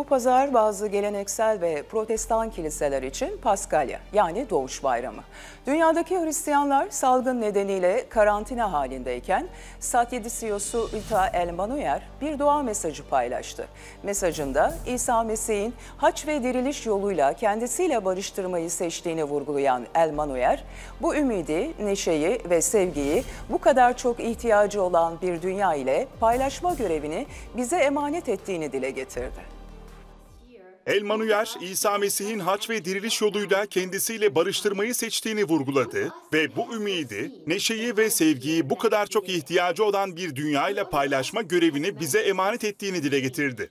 Bu pazar bazı geleneksel ve protestan kiliseler için Paskalya yani Doğuş Bayramı. Dünyadaki Hristiyanlar salgın nedeniyle karantina halindeyken Satyedisiyosu Rita Elmanuyer bir dua mesajı paylaştı. Mesajında İsa Mesih'in haç ve diriliş yoluyla kendisiyle barıştırmayı seçtiğini vurgulayan Elmanuyer, bu ümidi, neşeyi ve sevgiyi bu kadar çok ihtiyacı olan bir dünya ile paylaşma görevini bize emanet ettiğini dile getirdi. Elmanuyer, İsa Mesih'in haç ve diriliş yoluyla kendisiyle barıştırmayı seçtiğini vurguladı ve bu ümidi, neşeyi ve sevgiyi bu kadar çok ihtiyacı olan bir dünyayla paylaşma görevini bize emanet ettiğini dile getirdi.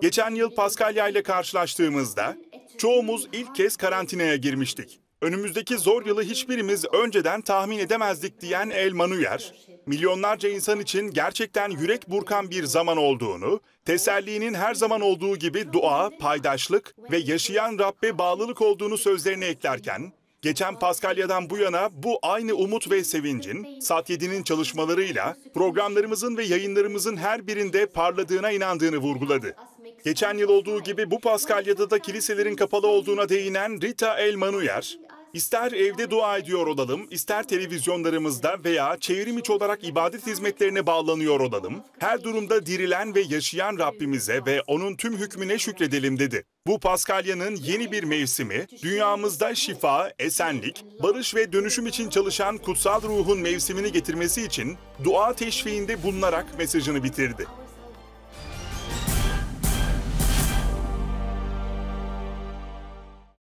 Geçen yıl Paskalya ile karşılaştığımızda çoğumuz ilk kez karantinaya girmiştik. Önümüzdeki zor yılı hiçbirimiz önceden tahmin edemezdik diyen Elmanuyer, milyonlarca insan için gerçekten yürek burkan bir zaman olduğunu, tesellinin her zaman olduğu gibi dua, paydaşlık ve yaşayan Rabbe bağlılık olduğunu sözlerine eklerken, geçen Paskalya'dan bu yana bu aynı umut ve sevincin, Satyedi'nin çalışmalarıyla programlarımızın ve yayınlarımızın her birinde parladığına inandığını vurguladı. Geçen yıl olduğu gibi bu Paskalya'da da kiliselerin kapalı olduğuna değinen Rita Elmanuyer, İster evde dua ediyor olalım, ister televizyonlarımızda veya çevrim içi olarak ibadet hizmetlerine bağlanıyor olalım, her durumda dirilen ve yaşayan Rabbimize ve O'nun tüm hükmüne şükredelim dedi. Bu Paskalya'nın yeni bir mevsimi, dünyamızda şifa, esenlik, barış ve dönüşüm için çalışan kutsal ruhun mevsimini getirmesi için dua teşviğinde bulunarak mesajını bitirdi.